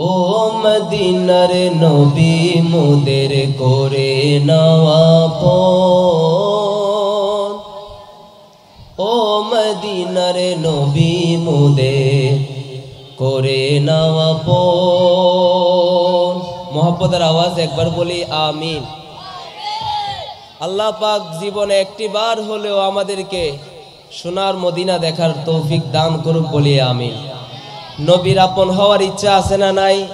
ও মদিনার নবী মুদের করে নওয়া ও মদিনার নবী মুদের করে নওয়া মোহাম্মদের আওয়াজ একবার বলি, আমিন। আল্লাহ পাক জীবনে একটি বার হলেও আমাদেরকে সোনার মদিনা দেখার তৌফিক দান করুক বলি, আমিন। নবীর আপন হওয়ার ইচ্ছা আছে না নাই?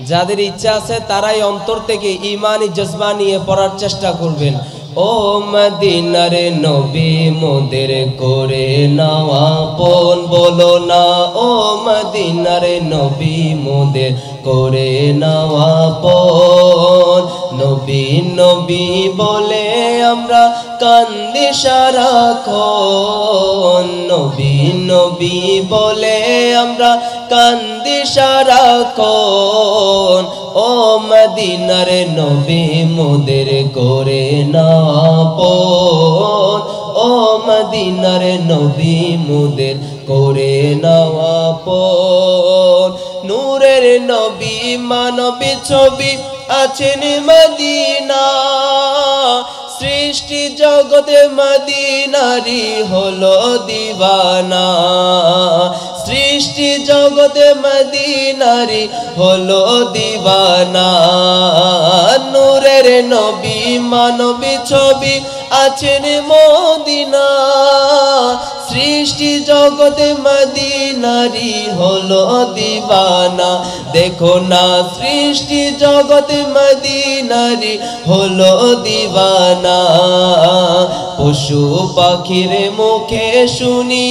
যাদের ইচ্ছা আছে তারাই অন্তর থেকে ইমানি জজবা নিয়ে পড়ার চেষ্টা করবেন। ও মদিনারে নবী, মোদের করে নাওয়া পন বলো না, ও মদিনারে নবী, মোদের করে নেওয়া পন নবী নবী বলে আমরা কান্দি সারা সারাক্ষণ। নবী নবী বলে আমরা কান্দি সারা সারাক্ষণ। ও মদিনার নবী, মোদের করে না পন ও মদিনার নবী, মোদের করে নেওয়া পন নূরের নবী মানবী ছবি আছেন মদিনা। সৃষ্টি জগতে মদিনারি হলো দিবানা। সৃষ্টি জগতে মদিনারি হলো দিবানা। নূরের নবী মানবী ছবি আছেন মদিনা। সৃষ্টি জগতে মদিনারি হলো দিবানা। দেখো না, সৃষ্টি জগতে মদিনারি হলো দিবানা। পশু পাখির মুখে শুনি,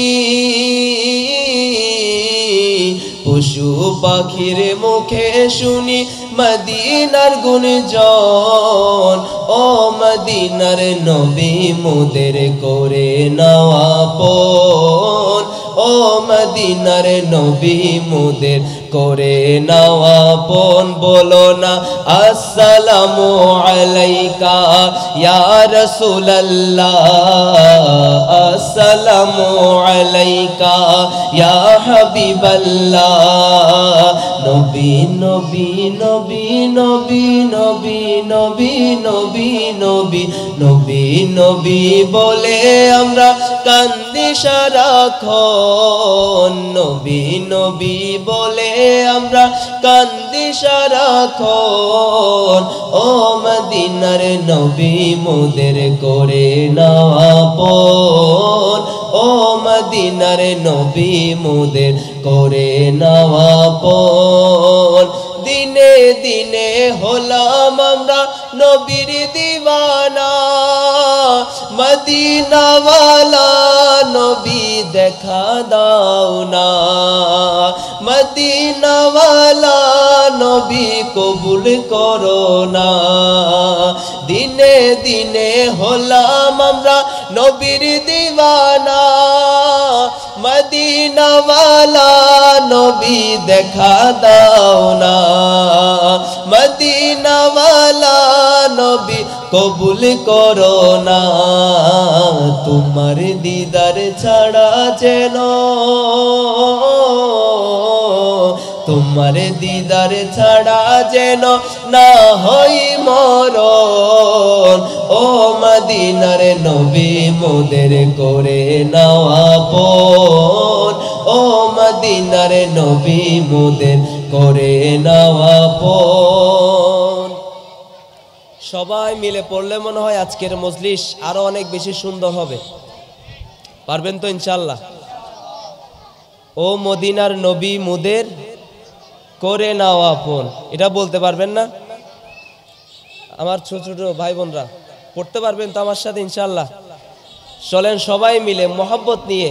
পশু পাখির মুখে শুনি মদিনার গুণ গুণজন, ও মদিনার নবী মুদের করে নওয়া পন ও মদিনার নবী মুদের করে নওয়া পন বলো না, আসসালামু আলাইকা, ইয়া রাসূলুল্লাহ। আসসালামু আলাইকা, ইয়া হাবিবাল্লাহ। নবী নবী নবী নবী নবী নবী নবী নবী নবী নবী বলে আমরা কান্দি সারাক্ষণ। নবী নবী বলে আমরা কান্দি সারাক্ষণ। ও নবী মোদের করে পন ও মদিনার নবী মুদের করে নেওয়া পন দিনে দিনে হলাম আমরা নবীর দিবানা মদিনাওয়ালা নবী দেখা দাও না। মদিনাওয়ালা নবী কবুল করো না। দিনে দিনে হলাম আমরা নবীর দিবানা মদিনাওয়ালা নবী দেখা দাও না মদিনাওয়ালা নবী কবুল করো না তোমার দিদার ছাড়া যেন তোমার দিদার ছাড়া যেন না হই মরণ। ও মদিনার নবী, মোদের করে পন ও মদিনার নবী, মোদের করে পন সবাই মিলে পড়লে মনে হয় আজকের মজলিস আরও অনেক বেশি সুন্দর হবে। পারবেন তো ইনশাল্লাহ ও মদিনার নবী, মুদের করে নাও আপন। এটা বলতে পারবেন না? আমার ছোট ছোট ভাই বোনরা পড়তে পারবেন তো আমার সাথে ইনশাল্লাহ চলেন সবাই মিলে মোহাব্বত নিয়ে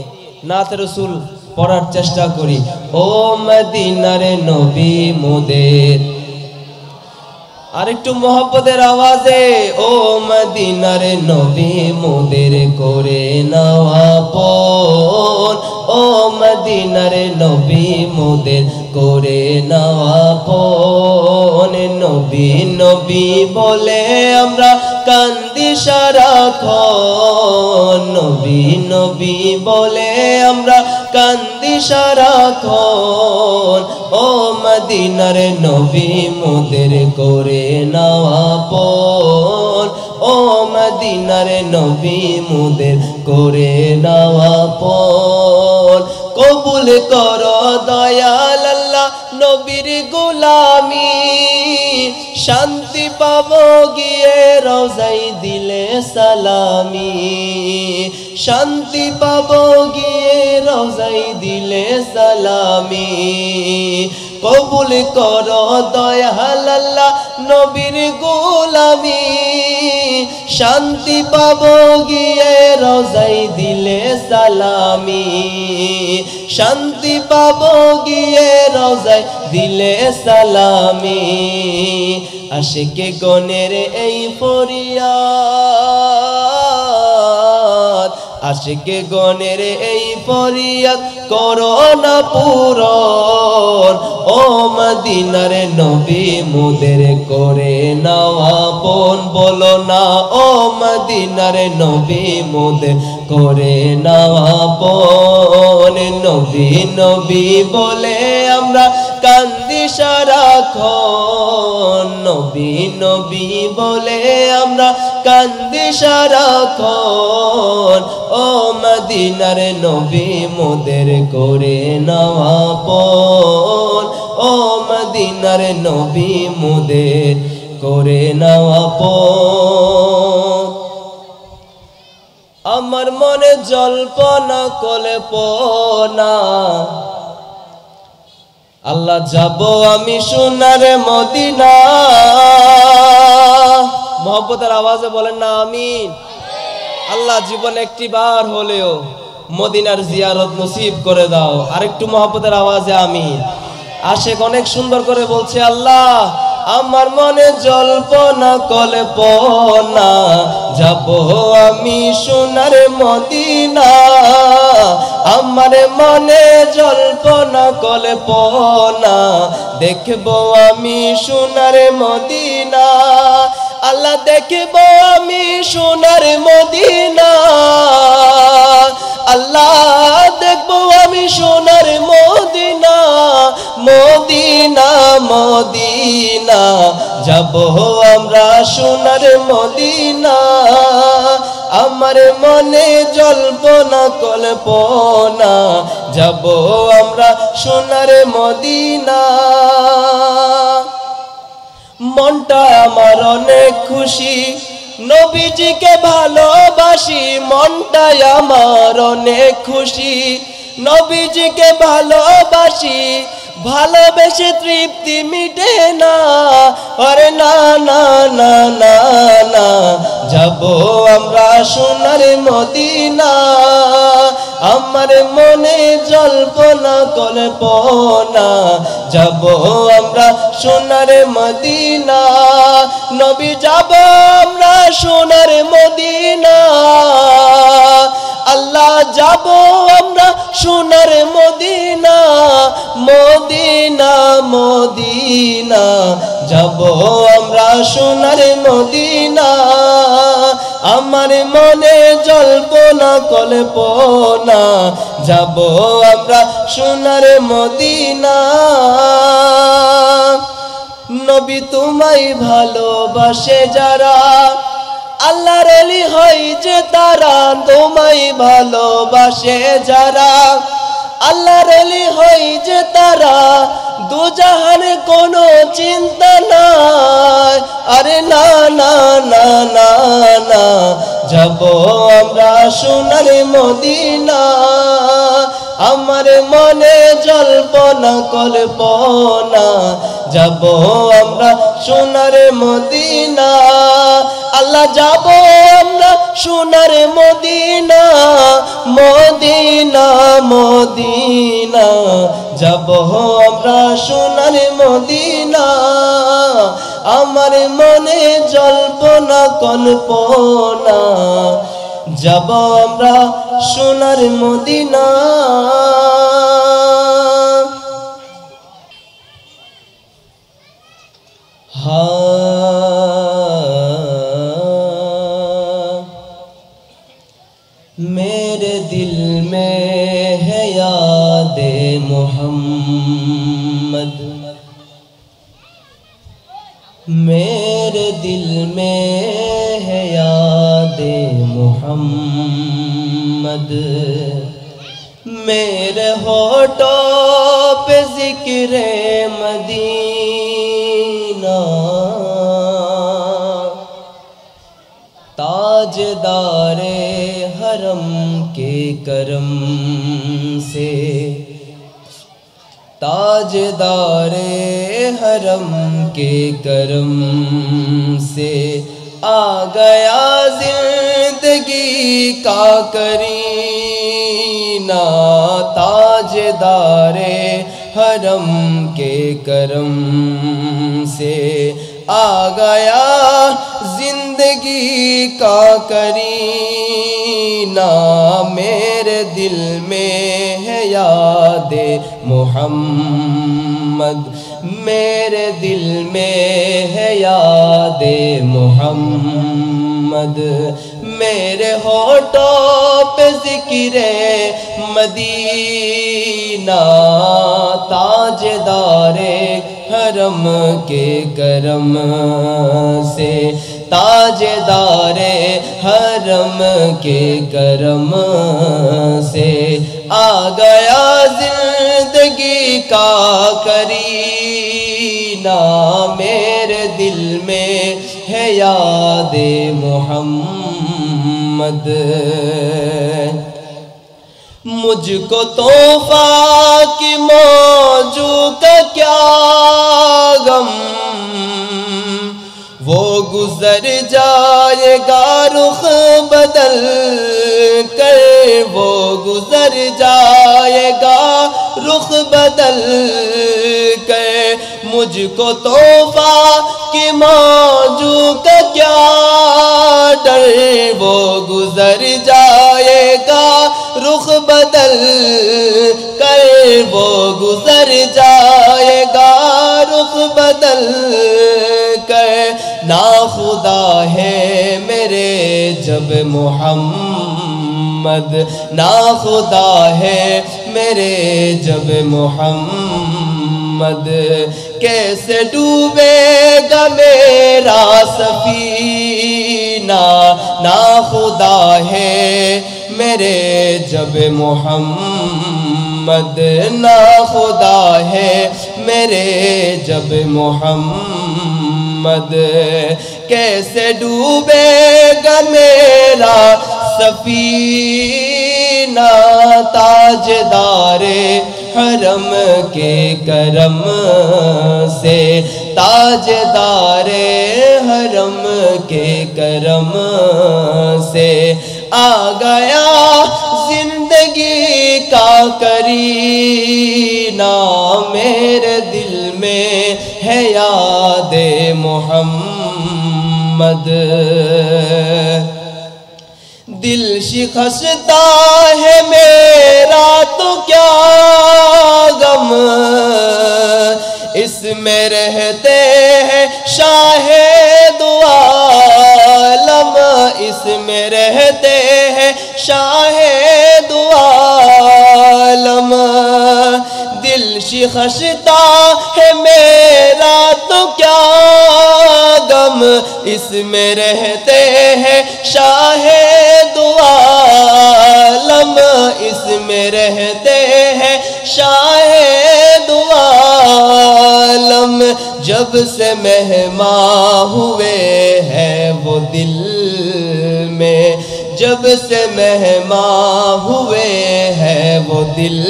নাথ রসুল পড়ার চেষ্টা করি। ও মদিনার নবী মুদের। আরেকটু মোহাব্বতের আওয়াজে, ও মদিনার নবী মোদের করে নাও পন ও মদিনার নবী মোদের করে নেওয়া পন নবী নবী বলে আমরা কান্দি সারাক্ষণ নবী নবী বলে আমরা কান্দি সারাক্ষণ ও মদিনা মদিনার নবী, মোদের করে নাওয়া পন ও মদিনার নবী, মোদের করে নাওয়া পন কবুল কর দয়াল গোলামি, শান্তি পাব গিয়ে রোজাই দিলে সালামি। শান্তি পাব গিয়ে রোজাই দিলে সালামি। কবুল কর দয়াল আল্লাহ নবীর গোলামি শান্তি পাব গিয়ে রোজাই দিলে সালামি। শান্তি পাব গিয়ে রোজাই দিলে সালামি। আশিকে গনের এই ফরিয়াদ, আশিকে গনের এই ফরিয়াদ করোনা পূরণ। ও মদিনার নবী মুদের করে নাওয়া বোন বলো না, ও মদিনার নবী মুদের করে নাওয়া নবী নবী বলে আমরা কান্দি সারাক্ষণ। নবী নবী বলে আমরা কান্দি সারাক্ষণ। ও মদিনার নবী মোদের করে নাওয়া পন ও মদিনার নবী মোদের করে নাওয়া পন আমার মনে জল্পনা কল্পনা। আল্লাহ যাব আমি সোনার মদিনা। মোহব্বতের আওয়াজে বলেন না, আমিন। আল্লাহ জীবন একটি বার হলেও মদিনার জিয়ারত নসিব করে দাও। আরেকটু মহব্বতের আওয়াজে আমিন। আশেক অনেক সুন্দর করে বলছে, আল্লাহ আমার মনে জল্পনা, কল্পনা। যাব আমি সোনার মদিনা। আমার মনে জল্পনা, কল্পনা। দেখব আমি সোনার মদিনা। আল্লাহ, দেখব আমি সোনার মদিনা। যাব আমরা সোনার মদিনা। আমার মনে জল্পনা, কল্পনা। যাব আমরা সোনার মদিনা। মনটা আমার অনেক খুশি, নবীজিকে ভালোবাসি। মনটাই আমার অনেক খুশি, নবীজিকে ভালোবাসি। ভালোবেসে তৃপ্তি মিটে না। আরে না না না না না। যাব আমরা সোনার মদিনা। আমার মনে জল্পনা, কল্পনা। যাব আমরা সোনার মদিনা। নবী, যাব আমরা সোনার মদিনা। আল্লাহ, যাব আমরা সোনার মদিনা। মদিনা, যাব আমরা সোনার মদিনা। আমার মনে জল্পনা, কল্পনা, যাব আমরা সোনার মদিনা। নবী তোমায় ভালোবাসে যারা আল্লাহ রলি হয় যে তারা, তোমায় ভালোবাসে যারা। আল্লাহ রলি হয় যে তারা, দুজাহানে কোনো চিন্তা নাই। আরে না না না না না, যাব আমরা সোনার মদিনা। আমার মনে জল্পনা, কল্পনা, যাব আমরা সোনার মদিনা। আল্লাহ, যাব সোনার মদিনা মদিনা মদিনা। যাব আমরা সোনার মদিনা। আমার মনে জল্পনা, কল্পনা। যাব আমরা সোনার মদিনা। हाँ ताजदारे हरम के करम से। ताजदारे हरम के करम से। आ गया ज़िंदगी का करीना। ताजदारे हरम के करम से। आ गया ज़िंदगी का करीना मेरे दिल में है याद। मोहम्मद, मेरे दिल में है याद। मोहम्मद, मेरे होठों पे ज़िक्र मदीना, ताजदारे हरम के करम से। ताजदारे हरम के करम से। आ गया ज़िंदगी का करीना। मेरे दिल में है याद मोहम्मद। मुझको तोहफा की मौजू का क्या गम? वो गुजर जाएगा, रुख बदल कर। वो गुजर जाएगा, रुख बदल कर। मुझको तोहफा की मौजू का क्या डर? वो गुजर रुख बदल कर वो गुजर जाएगा, रुख बदल कर। ना खुदा है मेरे जब मोहम्मद, ना खुदा है मेरे जब मोहम्मद। कैसे डूबेगा मेरा सफीना? ना खुदा है मेरे जब मोहम्मद ना खुदा है, मेरे जब मोहम्मद कैसे डूबेगा मेरा सफीना ताजदारे हरम के करम से? ताजदारे हरम के करम से आ गया ज़िंदगी का करीना मेरे दिल में है याद मोहम्मद। दिल शिकस्ता है मेरा तो क्या गम? इसमें रहते हैं शाह इसमें रहते हैं शाह दुआलम दिल शिकस्ता है मेरा तो क्या गम। इसमें रहते हैं शाह दुआलम इसमें रहते हैं शाह दुआलम जब से मेहमा हुए हैं वो दिल जब से मेहमा हुए हैं वो दिल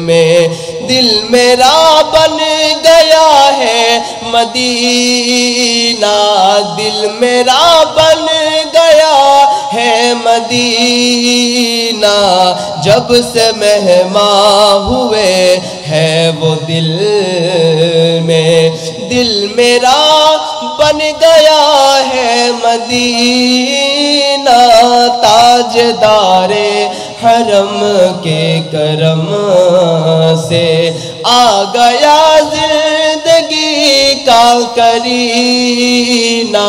में, दिल मेरा बन गया है मदीना। दिल मेरा बन गया है मदीना। जब से मेहमा हुए है वो दिल में, दिल मेरा बन गया है मदीना। ताजदारे हरम के करम से। आ गया ज़िंदगी का करीना,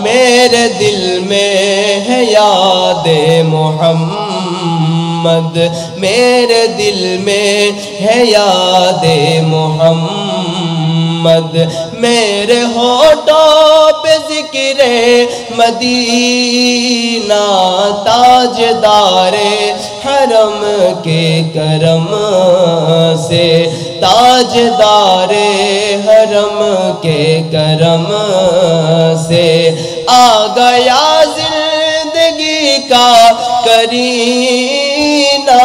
मेरे दिल में है याद मोहम्मद। मेरे दिल में है याद मोहम्मद। मेरे पे ज़िक्र मदीना ताजदारे हरम के करम से। ताजदारे हरम के करम से। आ गया ज़िंदगी का करीना,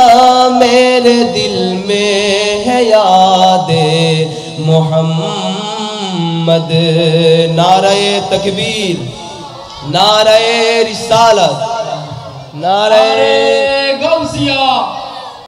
मेरे दिल में है याद। मोहम्मद नारे तकबीर नारे रिसालत नारे गौसिया।